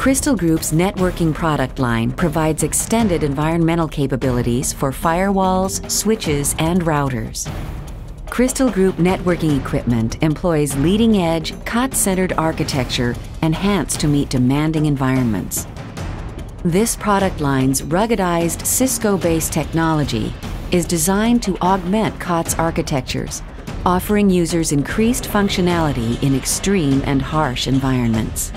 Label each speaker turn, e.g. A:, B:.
A: Crystal Group's networking product line provides extended environmental capabilities for firewalls, switches, and routers. Crystal Group networking equipment employs leading edge, COTS-centered architecture enhanced to meet demanding environments. This product line's ruggedized Cisco based technology is designed to augment COTS architectures, offering users increased functionality in extreme and harsh environments.